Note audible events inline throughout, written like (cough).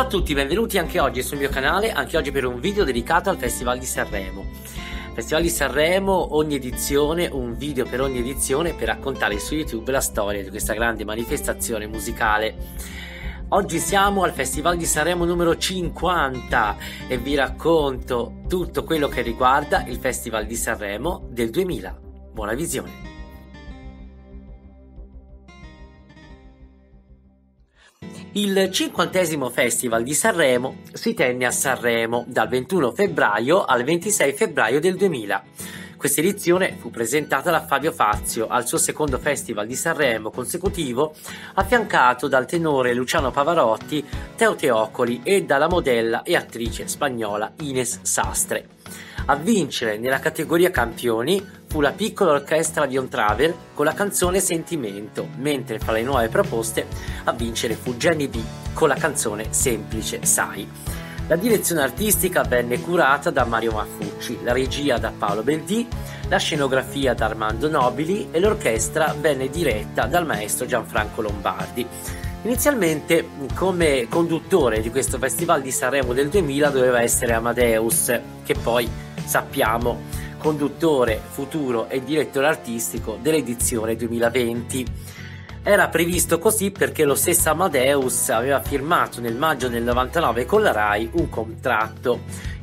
Ciao a tutti, benvenuti anche oggi sul mio canale, anche oggi per un video dedicato al Festival di Sanremo. Festival di Sanremo, ogni edizione, un video per ogni edizione per raccontare su YouTube la storia di questa grande manifestazione musicale. Oggi siamo al Festival di Sanremo numero 50 e vi racconto tutto quello che riguarda il Festival di Sanremo del 2000. Buona visione! Il cinquantesimo Festival di Sanremo si tenne a Sanremo dal 21 febbraio al 26 febbraio del 2000. Questa edizione fu presentata da Fabio Fazio al suo secondo Festival di Sanremo consecutivo, affiancato dal tenore Luciano Pavarotti, Teo Teocoli e dalla modella e attrice spagnola Ines Sastre. A vincere nella categoria campioni fu la piccola orchestra di On Travel con la canzone Sentimento, mentre fra le nuove proposte a vincere fu Jenny B con la canzone Semplice Sai. La direzione artistica venne curata da Mario Maffucci, la regia da Paolo Beldì, la scenografia da Armando Nobili e l'orchestra venne diretta dal maestro Gianfranco Lombardi. Inizialmente come conduttore di questo Festival di Sanremo del 2000 doveva essere Amadeus, che poi sappiamo conduttore futuro e direttore artistico dell'edizione 2020. Era previsto così perché lo stesso Amadeus aveva firmato nel maggio del 99 con la RAI un contratto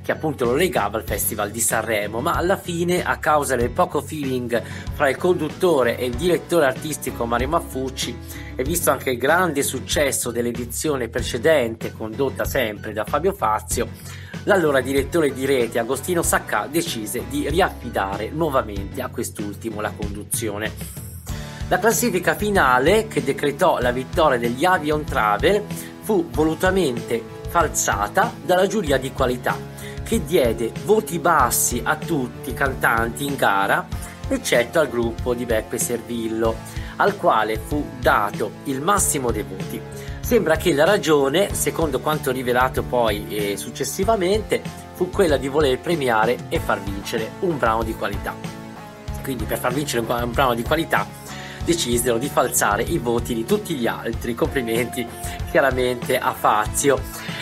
che appunto lo legava al Festival di Sanremo, ma alla fine a causa del poco feeling fra il conduttore e il direttore artistico Mario Maffucci e visto anche il grande successo dell'edizione precedente condotta sempre da Fabio Fazio, l'allora direttore di rete Agostino Saccà decise di riaffidare nuovamente a quest'ultimo la conduzione. La classifica finale, che decretò la vittoria degli Avion Travel, fu volutamente falsata dalla giuria di qualità, che diede voti bassi a tutti i cantanti in gara, eccetto al gruppo di Beppe Servillo, al quale fu dato il massimo dei voti. Sembra che la ragione, secondo quanto rivelato poi e successivamente, fu quella di voler premiare e far vincere un brano di qualità. Quindi per far vincere un brano di qualità decisero di falsare i voti di tutti gli altri. Complimenti chiaramente a Fazio.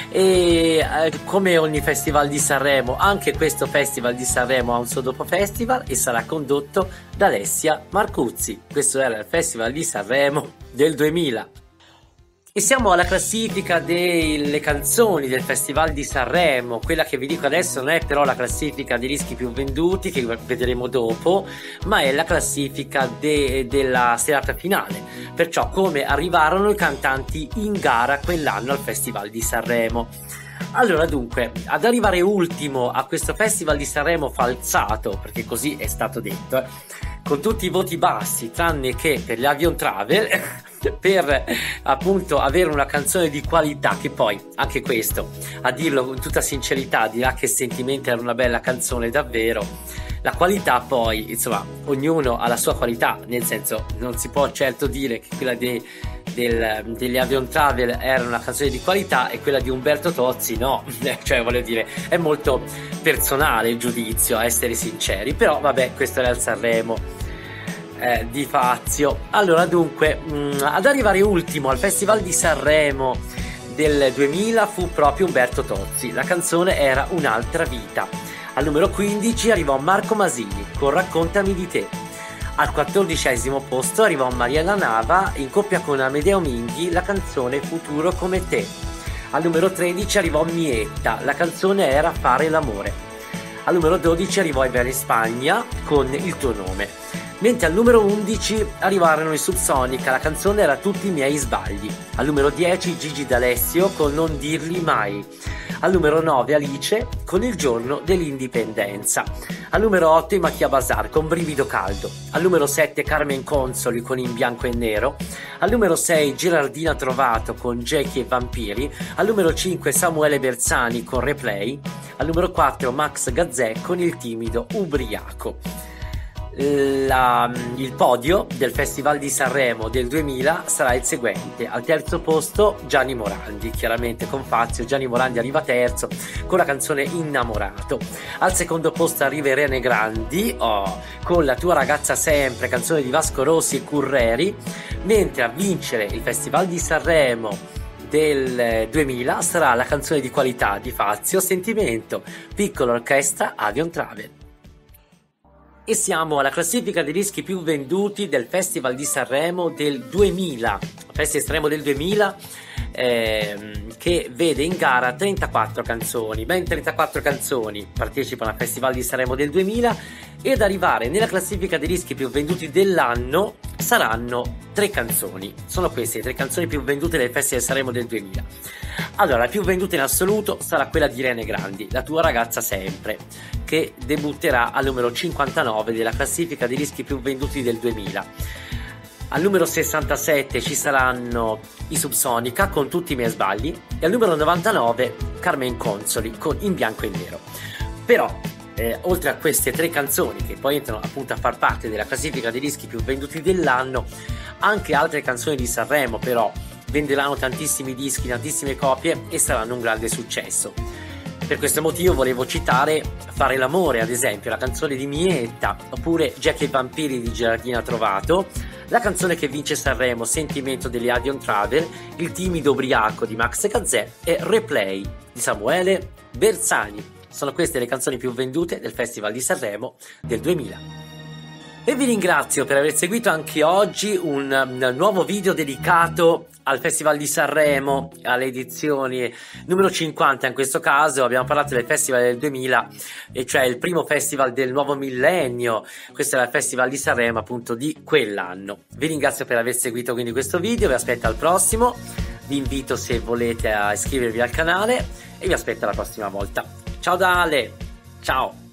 E eh, come ogni festival di Sanremo, anche questo festival di Sanremo ha un suo dopo festival e sarà condotto da Alessia Marcuzzi. Questo era il festival di Sanremo del 2000. E siamo alla classifica delle canzoni del Festival di Sanremo. Quella che vi dico adesso non è però la classifica dei dischi più venduti, che vedremo dopo, ma è la classifica de- della serata finale. Perciò come arrivarono i cantanti in gara quell'anno al Festival di Sanremo. Allora, dunque, ad arrivare ultimo a questo Festival di Sanremo falsato, perché così è stato detto, eh, con tutti i voti bassi, tranne che per gli Avion Travel. (laughs) per appunto avere una canzone di qualità che poi anche questo a dirlo con tutta sincerità dirà che Sentimenti era una bella canzone davvero la qualità poi insomma ognuno ha la sua qualità nel senso non si può certo dire che quella dei, del, degli Avion Travel era una canzone di qualità e quella di Umberto Tozzi no. (laughs) Cioè voglio dire è molto personale il giudizio a essere sinceri però vabbè questo era il Sanremo eh, di Fazio. Allora, dunque, mh, mm, ad arrivare ultimo al Festival di Sanremo del 2000 fu proprio Umberto Tozzi. La canzone era Un'altra vita. Al numero 15 arrivò Marco Masini con Raccontami di te. Al quattordicesimo posto arrivò Mariella Nava in coppia con Amedeo Minghi la canzone Futuro come te. Al numero 13 arrivò Mietta, la canzone era Fare l'amore. Al numero 12 arrivò in Spagna con Il tuo nome mentre al numero 11 arrivarono i Subsonica, la canzone era Tutti i miei sbagli. Al numero 10 Gigi D'Alessio con Non dirli mai. Al numero 9 Alice con Il giorno dell'indipendenza. Al numero 8 i Bazar con Brivido caldo. Al numero 7 Carmen Consoli con In bianco e nero. Al numero 6 Girardina Trovato con Jackie e Vampiri. Al numero 5 Samuele Bersani con Replay. Al numero 4 Max Gazzè con Il timido ubriaco la, il podio del Festival di Sanremo del 2000 sarà il seguente. Al terzo posto Gianni Morandi, chiaramente con Fazio. Gianni Morandi arriva terzo con la canzone Innamorato. Al secondo posto arriva Irene Grandi oh, con La tua ragazza sempre, canzone di Vasco Rossi e Curreri. Mentre a vincere il Festival di Sanremo del 2000 sarà la canzone di qualità di Fazio, Sentimento, piccola orchestra Avion Travel. E siamo alla classifica dei dischi più venduti del Festival di Sanremo del 2000, Festival Sanremo del 2000 ehm, che vede in gara 34 canzoni, ben 34 canzoni partecipano al Festival di Sanremo del 2000 e ad arrivare nella classifica dei dischi più venduti dell'anno saranno tre canzoni. Sono queste le tre canzoni più vendute del Festival Sanremo del 2000. Allora, la più venduta in assoluto sarà quella di Irene Grandi, La tua ragazza sempre, che debutterà al numero 59 della classifica dei dischi più venduti del 2000. Al numero 67 ci saranno i Subsonica con tutti i miei sbagli e al numero 99 Carmen Consoli con In bianco e nero. Però eh, oltre a queste tre canzoni che poi entrano appunto a far parte della classifica dei dischi più venduti dell'anno, anche altre canzoni di Sanremo però venderanno tantissimi dischi, tantissime copie e saranno un grande successo. Per questo motivo volevo citare Fare l'amore, ad esempio, la canzone di Mietta, oppure Jack e i vampiri di Gerardina Trovato, la canzone che vince Sanremo, Sentimento degli Adion Travel, Il timido ubriaco di Max Gazzè e Replay di Samuele Bersani. Sono queste le canzoni più vendute del Festival di Sanremo del 2000. E vi ringrazio per aver seguito anche oggi un, un, nuovo video dedicato al Festival di Sanremo, alle edizioni numero 50 in questo caso. Abbiamo parlato del Festival del 2000, e cioè il primo festival del nuovo millennio. Questo era il Festival di Sanremo appunto di quell'anno. Vi ringrazio per aver seguito quindi questo video, vi aspetto al prossimo. Vi invito se volete a iscrivervi al canale e vi aspetto la prossima volta. Ciao da Ale, ciao!